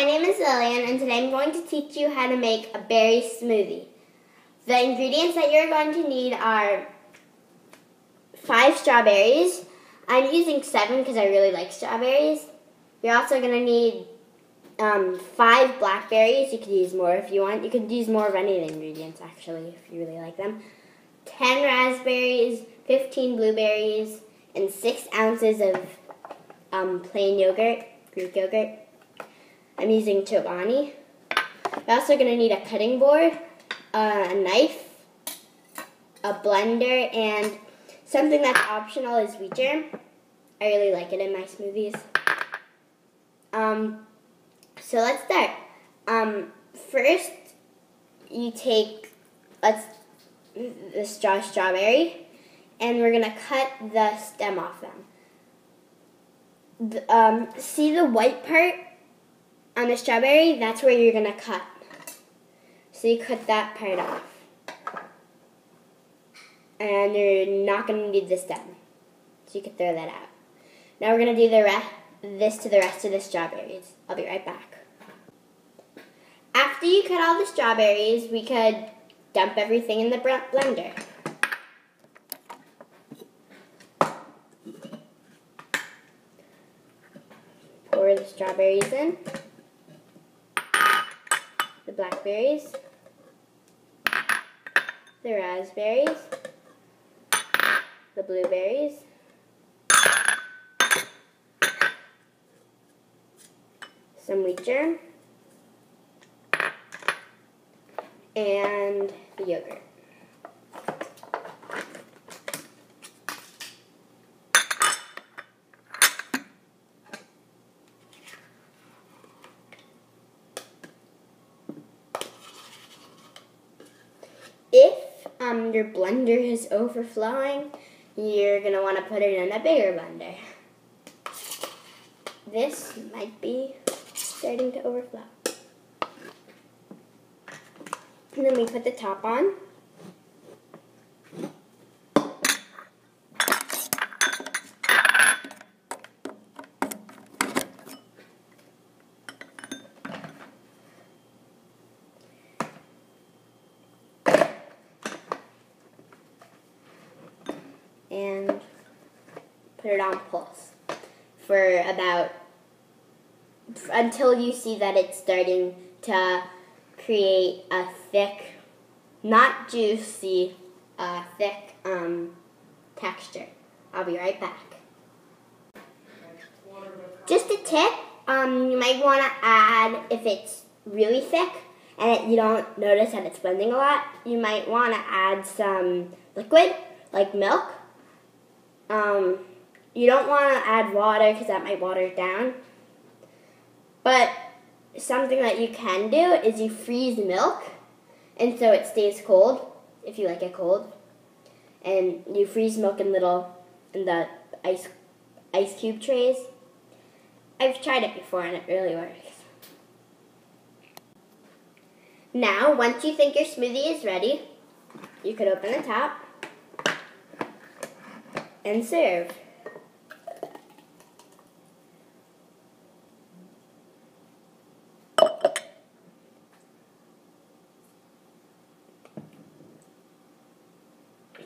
my name is Lillian, and today I'm going to teach you how to make a berry smoothie. The ingredients that you're going to need are five strawberries. I'm using seven because I really like strawberries. You're also going to need um, five blackberries. You could use more if you want. You could use more of any of the ingredients, actually, if you really like them. 10 raspberries, 15 blueberries, and 6 ounces of um, plain yogurt, Greek yogurt. I'm using Chobani. You're also going to need a cutting board, a knife, a blender, and something that's optional is wheat germ. I really like it in my smoothies. Um, so let's start. Um, first, you take let's the straw strawberry, and we're gonna cut the stem off them. The, um, see the white part on the strawberry? That's where you're gonna cut. So you cut that part off. And you're not gonna need this stem. So you can throw that out. Now we're gonna do the rest this to the rest of the strawberries. I'll be right back. After you cut all the strawberries, we could dump everything in the blender. Pour the strawberries in, blackberries, the raspberries, the blueberries, some wheat germ, and the yogurt. If um, your blender is overflowing, you're going to want to put it in a bigger blender. This might be starting to overflow. And then we put the top on. And put it on pulse for about until you see that it's starting to create a thick, not juicy, uh, thick um, texture. I'll be right back. Just a tip, um, you might want to add, if it's really thick and it, you don't notice that it's blending a lot, you might want to add some liquid, like milk. Um, you don't want to add water because that might water it down. But something that you can do is you freeze milk, and so it stays cold if you like it cold. And you freeze milk in little in the ice ice cube trays. I've tried it before and it really works. Now, once you think your smoothie is ready, you could open the top and serve.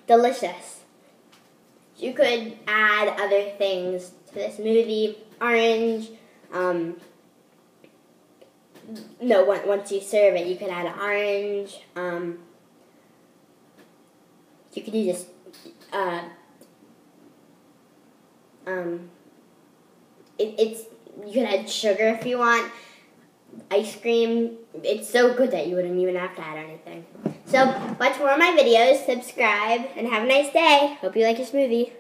delicious. You could add other things to this smoothie, orange. Um, no, once you serve it, you could add orange. Um, you could use this. Uh, um, it, it's you can add sugar if you want. Ice cream. It's so good that you wouldn't even have to add anything. So watch more of my videos, subscribe, and have a nice day. Hope you like your smoothie.